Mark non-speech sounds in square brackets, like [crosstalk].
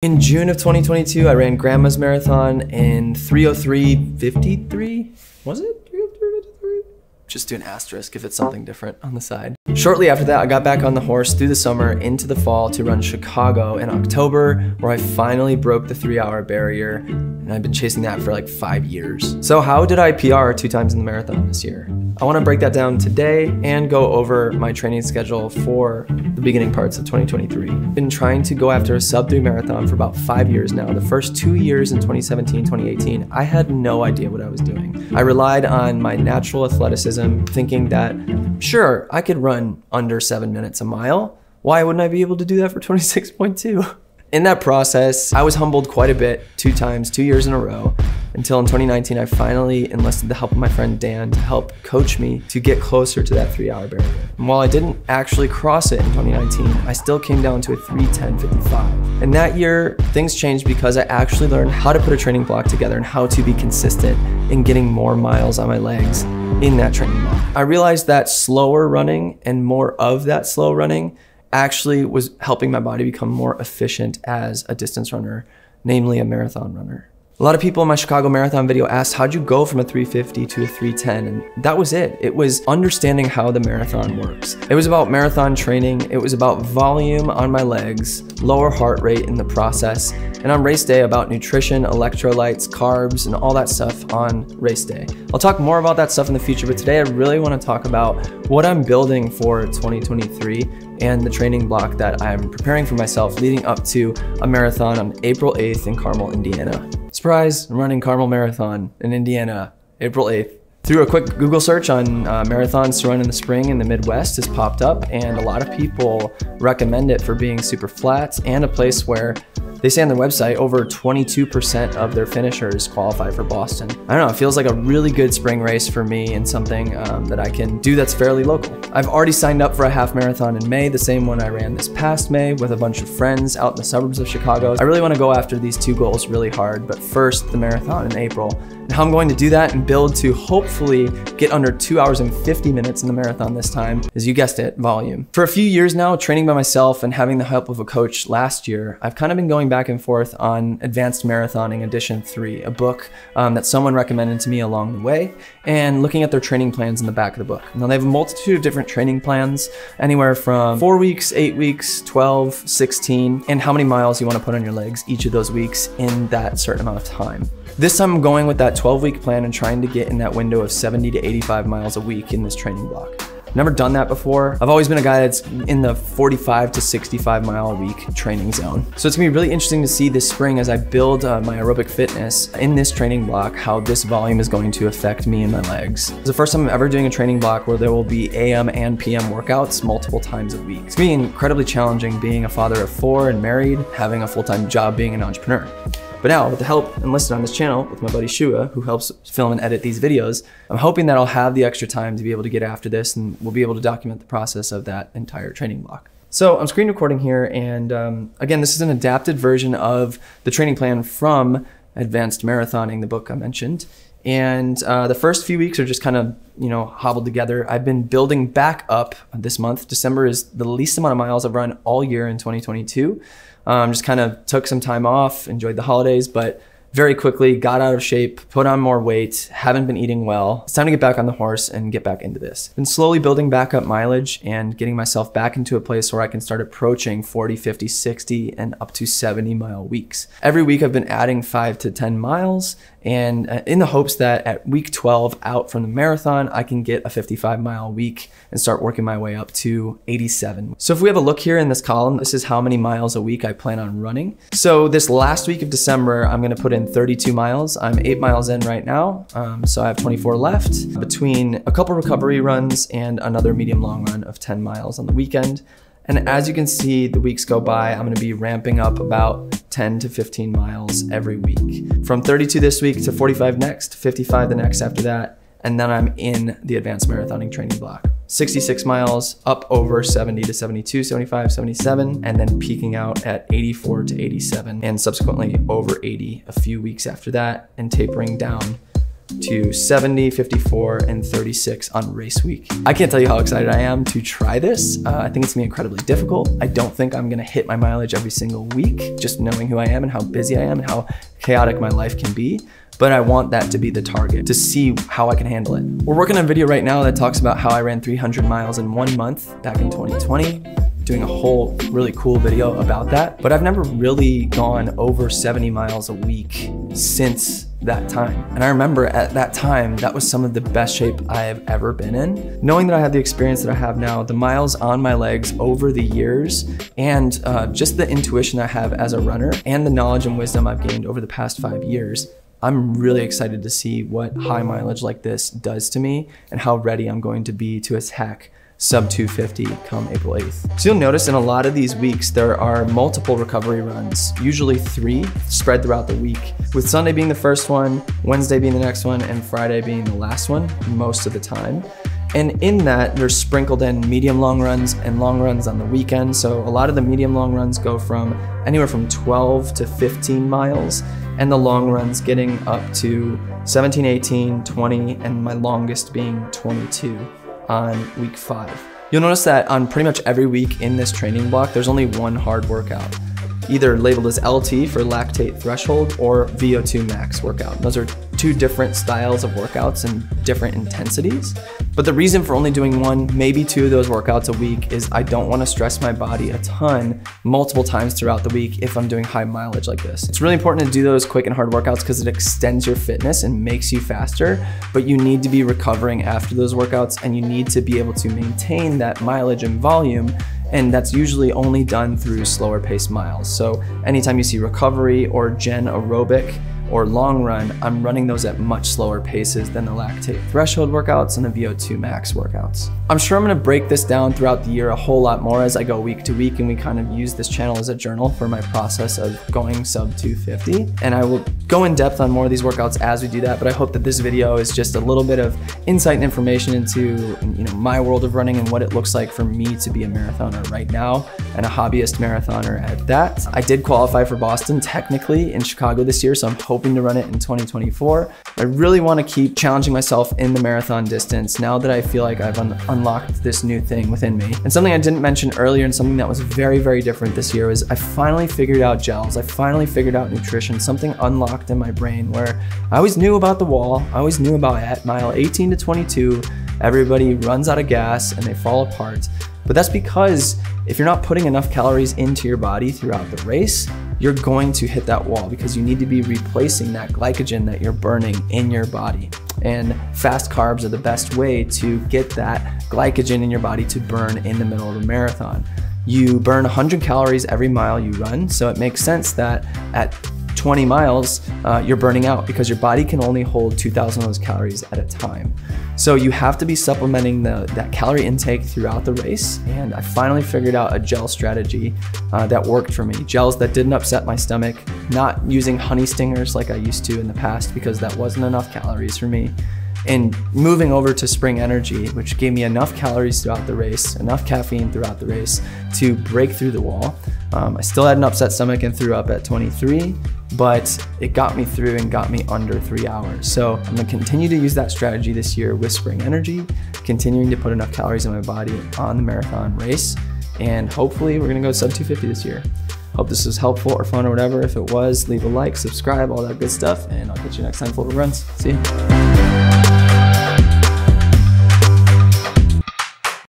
In June of 2022, I ran Grandma's Marathon in 303.53. Was it? 303.53? Just do an asterisk if it's something different on the side. Shortly after that, I got back on the horse through the summer into the fall to run Chicago in October, where I finally broke the three hour barrier, and I've been chasing that for like five years. So, how did I PR two times in the marathon this year? I want to break that down today and go over my training schedule for the beginning parts of 2023. I've been trying to go after a sub 3 marathon for about 5 years now. The first 2 years in 2017, 2018, I had no idea what I was doing. I relied on my natural athleticism thinking that sure, I could run under 7 minutes a mile. Why wouldn't I be able to do that for 26.2? [laughs] In that process, I was humbled quite a bit, two times, two years in a row, until in 2019, I finally enlisted the help of my friend Dan to help coach me to get closer to that three hour barrier. And while I didn't actually cross it in 2019, I still came down to a 310.55. And that year, things changed because I actually learned how to put a training block together and how to be consistent in getting more miles on my legs in that training block. I realized that slower running and more of that slow running actually was helping my body become more efficient as a distance runner, namely a marathon runner. A lot of people in my Chicago Marathon video asked, how'd you go from a 350 to a 310? And that was it. It was understanding how the marathon works. It was about marathon training. It was about volume on my legs, lower heart rate in the process, and on race day about nutrition, electrolytes, carbs, and all that stuff on race day. I'll talk more about that stuff in the future, but today I really want to talk about what I'm building for 2023 and the training block that I'm preparing for myself leading up to a marathon on April 8th in Carmel, Indiana. Surprise, I'm running Carmel Marathon in Indiana, April 8th. Through a quick Google search on uh, marathons to run in the spring in the Midwest has popped up, and a lot of people recommend it for being super flat and a place where they say on their website over 22% of their finishers qualify for Boston. I don't know, it feels like a really good spring race for me and something um, that I can do that's fairly local. I've already signed up for a half marathon in May, the same one I ran this past May with a bunch of friends out in the suburbs of Chicago. I really want to go after these two goals really hard, but first the marathon in April. And how I'm going to do that and build to hopefully get under two hours and 50 minutes in the marathon this time is, you guessed it, volume. For a few years now, training by myself and having the help of a coach last year, I've kind of been going back and forth on Advanced Marathoning Edition 3, a book um, that someone recommended to me along the way, and looking at their training plans in the back of the book. Now, they have a multitude of different training plans, anywhere from four weeks, eight weeks, 12, 16, and how many miles you want to put on your legs each of those weeks in that certain amount of time. This time I'm going with that 12 week plan and trying to get in that window of 70 to 85 miles a week in this training block. Never done that before. I've always been a guy that's in the 45 to 65 mile a week training zone. So it's gonna be really interesting to see this spring as I build uh, my aerobic fitness in this training block, how this volume is going to affect me and my legs. It's the first time I'm ever doing a training block where there will be AM and PM workouts multiple times a week. It's gonna be incredibly challenging being a father of four and married, having a full-time job being an entrepreneur. But now, with the help enlisted on this channel with my buddy Shua, who helps film and edit these videos, I'm hoping that I'll have the extra time to be able to get after this and we'll be able to document the process of that entire training block. So I'm screen recording here, and um, again, this is an adapted version of the training plan from Advanced Marathoning, the book I mentioned. And uh, the first few weeks are just kind of, you know, hobbled together. I've been building back up this month. December is the least amount of miles I've run all year in 2022. Um, just kind of took some time off, enjoyed the holidays, but very quickly got out of shape, put on more weight, haven't been eating well. It's time to get back on the horse and get back into this. Been slowly building back up mileage and getting myself back into a place where I can start approaching 40, 50, 60, and up to 70 mile weeks. Every week I've been adding five to 10 miles and uh, in the hopes that at week 12 out from the marathon, I can get a 55 mile week and start working my way up to 87. So if we have a look here in this column, this is how many miles a week I plan on running. So this last week of December, I'm gonna put in 32 miles. I'm eight miles in right now, um, so I have 24 left between a couple recovery runs and another medium long run of 10 miles on the weekend. And as you can see, the weeks go by, I'm gonna be ramping up about 10 to 15 miles every week. From 32 this week to 45 next, 55 the next after that, and then I'm in the advanced marathoning training block. 66 miles, up over 70 to 72, 75, 77, and then peaking out at 84 to 87, and subsequently over 80 a few weeks after that, and tapering down to 70, 54, and 36 on race week. I can't tell you how excited I am to try this. Uh, I think it's gonna be incredibly difficult. I don't think I'm gonna hit my mileage every single week, just knowing who I am and how busy I am and how chaotic my life can be but I want that to be the target to see how I can handle it. We're working on a video right now that talks about how I ran 300 miles in one month back in 2020 doing a whole really cool video about that. But I've never really gone over 70 miles a week since that time. And I remember at that time, that was some of the best shape I have ever been in. Knowing that I have the experience that I have now, the miles on my legs over the years, and uh, just the intuition I have as a runner, and the knowledge and wisdom I've gained over the past five years, I'm really excited to see what high mileage like this does to me and how ready I'm going to be to attack sub 250 come April 8th. So you'll notice in a lot of these weeks, there are multiple recovery runs, usually three spread throughout the week, with Sunday being the first one, Wednesday being the next one, and Friday being the last one most of the time. And in that, there's sprinkled in medium long runs and long runs on the weekend. So a lot of the medium long runs go from anywhere from 12 to 15 miles, and the long runs getting up to 17, 18, 20, and my longest being 22 on week five. You'll notice that on pretty much every week in this training block, there's only one hard workout, either labeled as LT for lactate threshold or VO2 max workout. Those are two different styles of workouts and different intensities. But the reason for only doing one, maybe two of those workouts a week is I don't want to stress my body a ton multiple times throughout the week if I'm doing high mileage like this. It's really important to do those quick and hard workouts because it extends your fitness and makes you faster, but you need to be recovering after those workouts and you need to be able to maintain that mileage and volume and that's usually only done through slower paced miles. So anytime you see recovery or gen aerobic, or long run, I'm running those at much slower paces than the lactate threshold workouts and the VO2 max workouts. I'm sure I'm gonna break this down throughout the year a whole lot more as I go week to week and we kind of use this channel as a journal for my process of going sub 250. And I will go in depth on more of these workouts as we do that, but I hope that this video is just a little bit of insight and information into you know my world of running and what it looks like for me to be a marathoner right now and a hobbyist marathoner at that. I did qualify for Boston technically in Chicago this year, so I'm hoping hoping to run it in 2024. I really want to keep challenging myself in the marathon distance now that I feel like I've un unlocked this new thing within me. And something I didn't mention earlier and something that was very, very different this year was I finally figured out gels. I finally figured out nutrition, something unlocked in my brain where I always knew about the wall. I always knew about at mile 18 to 22, everybody runs out of gas and they fall apart. But that's because if you're not putting enough calories into your body throughout the race, you're going to hit that wall because you need to be replacing that glycogen that you're burning in your body. And fast carbs are the best way to get that glycogen in your body to burn in the middle of a marathon. You burn 100 calories every mile you run, so it makes sense that at 20 miles, uh, you're burning out because your body can only hold 2,000 of those calories at a time. So you have to be supplementing the, that calorie intake throughout the race. And I finally figured out a gel strategy uh, that worked for me. Gels that didn't upset my stomach, not using honey stingers like I used to in the past because that wasn't enough calories for me and moving over to Spring Energy, which gave me enough calories throughout the race, enough caffeine throughout the race to break through the wall. Um, I still had an upset stomach and threw up at 23, but it got me through and got me under three hours. So I'm gonna continue to use that strategy this year with Spring Energy, continuing to put enough calories in my body on the marathon race, and hopefully we're gonna go sub 250 this year. Hope this was helpful or fun or whatever. If it was, leave a like, subscribe, all that good stuff, and I'll catch you next time for runs. See you.